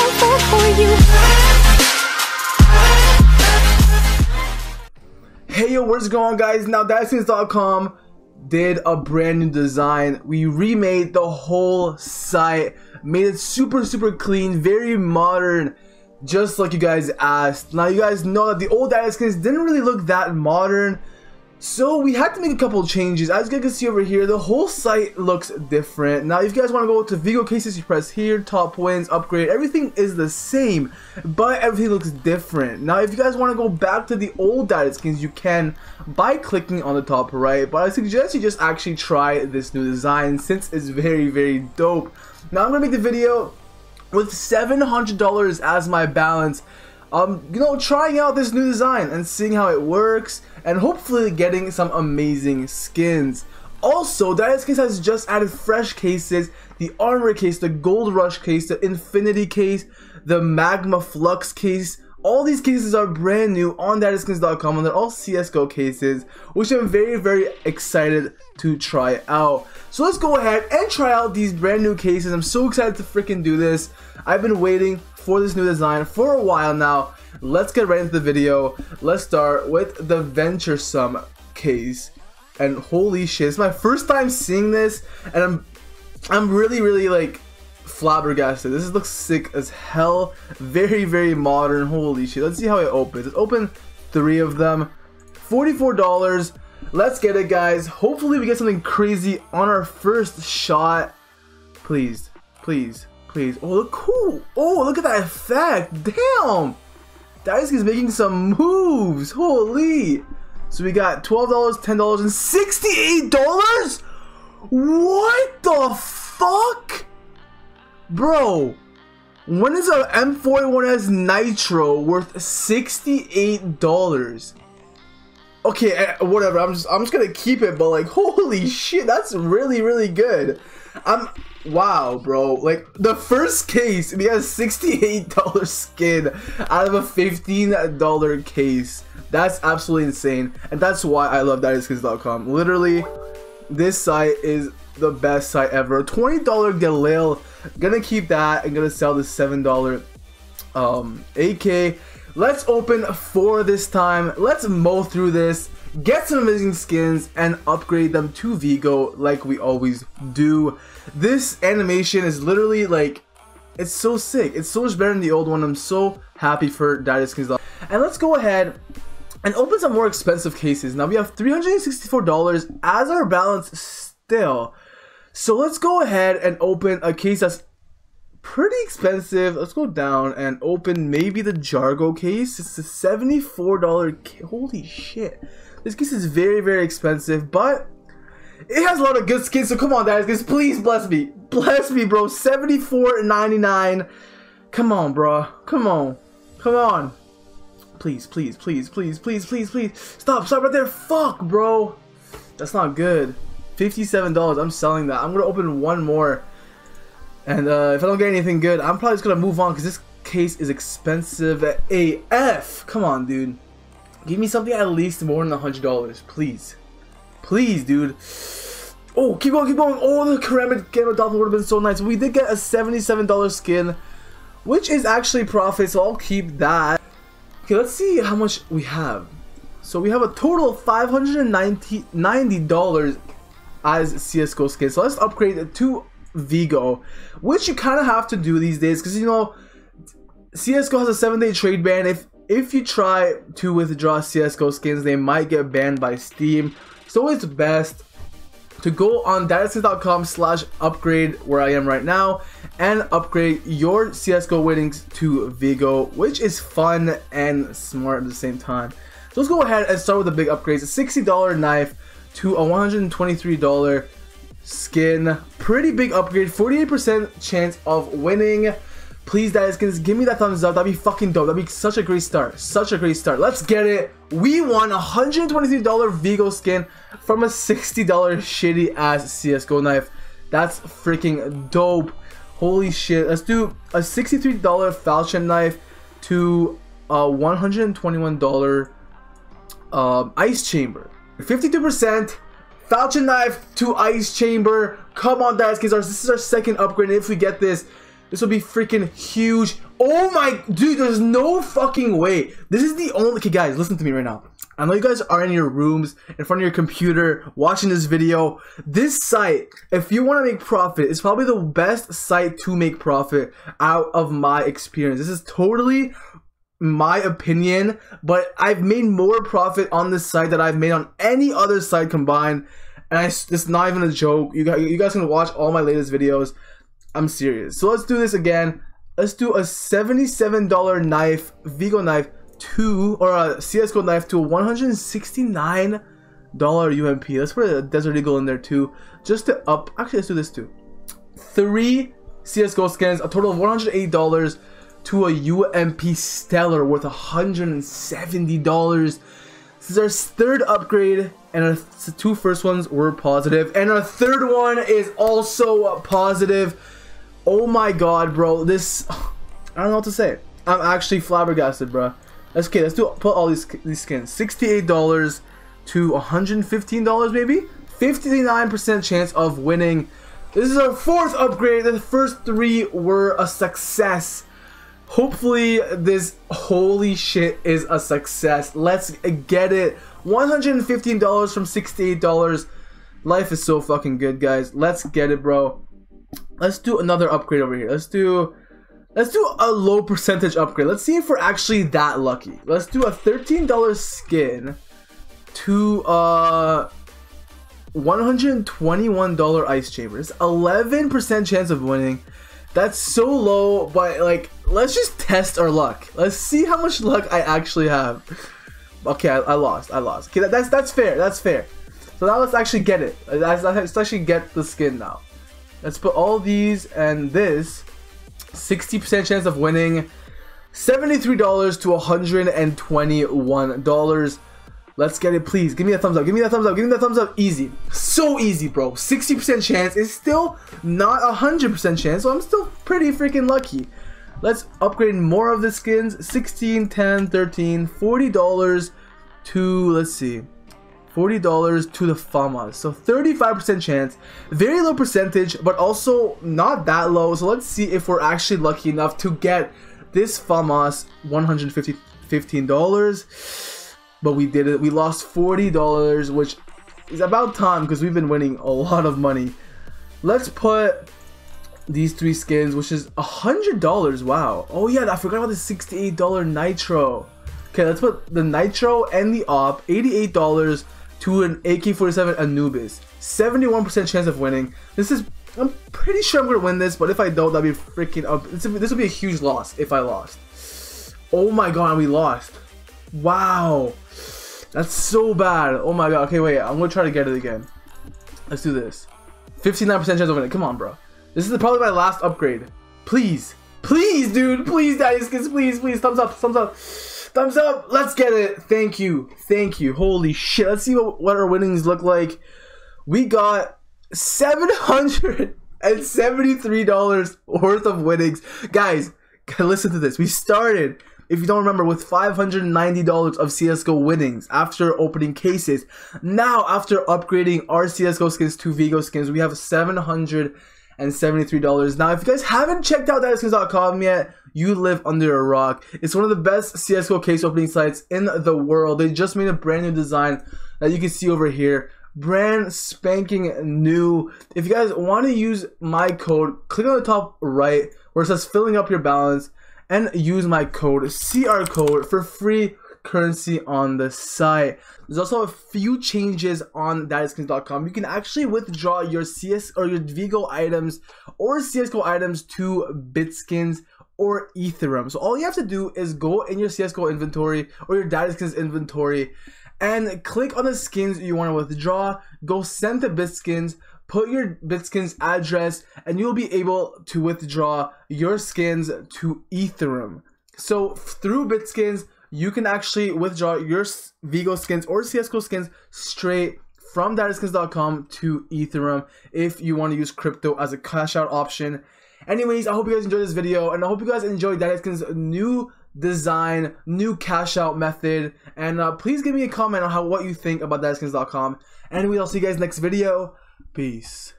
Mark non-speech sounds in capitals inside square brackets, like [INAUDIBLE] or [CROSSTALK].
fall for you. Hey yo, what's going on guys? Now Daddyskins.com did a brand new design. We remade the whole site, made it super super clean, very modern, just like you guys asked. Now you guys know that the old Dynasties didn't really look that modern. So we had to make a couple changes. As you can see over here, the whole site looks different. Now if you guys want to go to VGO cases, you press here, top wins, upgrade. Everything is the same, but everything looks different. Now if you guys want to go back to the old Daddyskins, you can by clicking on the top right. But I suggest you just actually try this new design since it's very, very dope. Now I'm going to make the video with $700 as my balance um, you know, trying out this new design and seeing how it works and hopefully getting some amazing skins. Also, Daddyskins has just added fresh cases, the Armor case, the Gold Rush case, the Infinity case, the Magma Flux case, all these cases are brand new on daddyskins.com and they're all CSGO cases, which I'm very, very excited to try out. So let's go ahead and try out these brand new cases. I'm so excited to freaking do this. I've been waiting for this new design for a while now. Let's get right into the video. Let's start with the Venturesome case. And holy shit, it's my first time seeing this and I'm I'm really really like flabbergasted. This looks sick as hell. Very very modern. Holy shit. Let's see how it opens. Let's open three of them. $44. Let's get it guys. Hopefully we get something crazy on our first shot. Please. Please please. Oh, look cool. Oh, look at that effect. Damn. Daddyskins making some moves. Holy. So we got $12, $10, and $68? What the fuck? Bro, when is a M4A1-S Nitro worth $68? Okay, eh, whatever. I'm just I'm just gonna keep it, but like, [LAUGHS] holy shit, that's really really good. I'm wow, bro. Like the first case, we have $68 skin out of a $15 case. That's absolutely insane. And that's why I love Daddyskins.com. Literally, this site is the best site ever. $20 Galil. Gonna keep that and gonna sell the $7 um AK. Let's open four this time. Let's mow through this get some amazing skins and upgrade them to VGO like we always do. This animation is literally like, it's so sick. It's so much better than the old one. I'm so happy for Daddyskins. And let's go ahead and open some more expensive cases. Now we have $364 as our balance still. So let's go ahead and open a case that's pretty expensive. Let's go down and open maybe the Jargo case. It's a $74 Holy shit. This case is very, very expensive, but it has a lot of good skins. So come on, guys, please bless me. Bless me, bro. $74.99. Come on, bro. Come on. Come on. Please, please, please, please, please, please, please. Stop, stop right there. Fuck, bro. That's not good. $57. I'm selling that. I'm going to open one more. And uh, if I don't get anything good, I'm probably just going to move on because this case is expensive AF. Come on, dude. Give me something at least more than a hundred dollars, please. Please, dude. Oh, keep going, keep going. Oh, the Karambit Gamma Doppler would have been so nice. We did get a $77 skin, which is actually profit, so I'll keep that. Okay, let's see how much we have. So we have a total of $590 as CSGO skins. So let's upgrade it to VGO, which you kind of have to do these days because, you know, CSGO has a 7-day trade ban. If if you try to withdraw CSGO skins, they might get banned by Steam. So it's best to go on daddyskins.com slash upgrade where I am right now and upgrade your CSGO winnings to VGO, which is fun and smart at the same time. So let's go ahead and start with the big upgrades. A $60 knife to a $123 skin. Pretty big upgrade, 48% chance of winning. Please, Daddyskins, give me that thumbs up. That'd be fucking dope. That'd be such a great start. Such a great start. Let's get it. We won a $123 VGO skin from a $60 shitty ass CSGO knife. That's freaking dope. Holy shit. Let's do a $63 falchion knife to a $121 um, ice chamber. 52% falchion knife to ice chamber. Come on, guys, because this is our second upgrade. And if we get this, This will be freaking huge. Oh my, dude, there's no fucking way. This is the only, okay guys, listen to me right now. I know you guys are in your rooms, in front of your computer, watching this video. This site, if you want to make profit, is probably the best site to make profit out of my experience. This is totally my opinion, but I've made more profit on this site than I've made on any other site combined. And I, it's not even a joke. You guys, you guys can watch all my latest videos. I'm serious. So let's do this again. Let's do a $77 knife, VGO knife, to, or a CSGO knife to a $169 UMP. Let's put a Desert Eagle in there too. Just to up, actually let's do this too. Three CSGO skins, a total of $108 to a UMP Stellar worth $170. This is our third upgrade, and our two first ones were positive, and our third one is also positive. Oh my god, bro. This, [SIGHS] I don't know what to say. I'm actually flabbergasted, bro. Let's okay. Let's do put all these these skins. Sixty-eight dollars to one hundred fifteen dollars, maybe. Fifty-nine percent chance of winning. This is our fourth upgrade. The first three were a success. Hopefully, this holy shit is a success. Let's get it. $115 from $68. Life is so fucking good, guys. Let's get it, bro. Let's do another upgrade over here. Let's do let's do a low percentage upgrade. Let's see if we're actually that lucky. Let's do a $13 skin to uh $121 ice chambers. 11% chance of winning. That's so low, but like let's just test our luck. Let's see how much luck I actually have. Okay, I, I lost. I lost. Okay, that, that's that's fair. That's fair. So now let's actually get it. Let's, let's actually get the skin now. Let's put all these and this. 60% chance of winning. $73 to $121. Let's get it, please. Give me a thumbs up. Give me that thumbs up. Give me that thumbs up. Easy. So easy, bro. 60% chance is still not a 100% chance, so I'm still pretty freaking lucky. Let's upgrade more of the skins. 16, 10, 13, $40 to, let's see, $40 to the FAMAS. So 35% chance. Very low percentage, but also not that low. So let's see if we're actually lucky enough to get this FAMAS $115. But we did it. We lost $40, which is about time because we've been winning a lot of money. Let's put these three skins, which is a hundred dollars. Wow. Oh yeah, I forgot about the sixty-eight dollar nitro. Okay, let's put the nitro and the op, eighty-eight dollars to an AK-47 Anubis. 71% chance of winning. This is, I'm pretty sure I'm gonna win this, but if I don't, that'd be freaking up. This would be a huge loss if I lost. Oh my god, we lost. Wow. That's so bad. Oh my god. Okay, wait. I'm gonna try to get it again. Let's do this. 59% chance of winning. Come on, bro. This is probably my last upgrade. Please. Please, dude. Please, Daddy Skins. Please, please. Thumbs up. Thumbs up. Thumbs up. Let's get it. Thank you. Thank you. Holy shit. Let's see what, what our winnings look like. We got $773 worth of winnings. Guys, listen to this. We started, if you don't remember, with $590 of CSGO winnings after opening cases. Now, after upgrading our CSGO skins to VGO skins, we have 700 and $73. Now, if you guys haven't checked out daddyskins.com yet, you live under a rock. It's one of the best CSGO case opening sites in the world. They just made a brand new design that you can see over here. Brand spanking new. If you guys want to use my code, click on the top right where it says filling up your balance and use my code, CR code for free currency on the site. There's also a few changes on daddyskins.com. You can actually withdraw your CS or your VGO items or CSGO items to Bitskins or Ethereum. So all you have to do is go in your CSGO inventory or your Daddyskins inventory and click on the skins you want to withdraw. Go send to Bitskins put your Bitskins address and you'll be able to withdraw your skins to Ethereum. So through Bitskins, you can actually withdraw your VGO skins or CSGO skins straight from daddyskins.com to Ethereum if you want to use crypto as a cash out option. Anyways, I hope you guys enjoyed this video and I hope you guys enjoyed Daddyskins' new design, new cash out method. And uh, please give me a comment on how what you think about daddyskins.com. Anyway, I'll see you guys next video. Peace.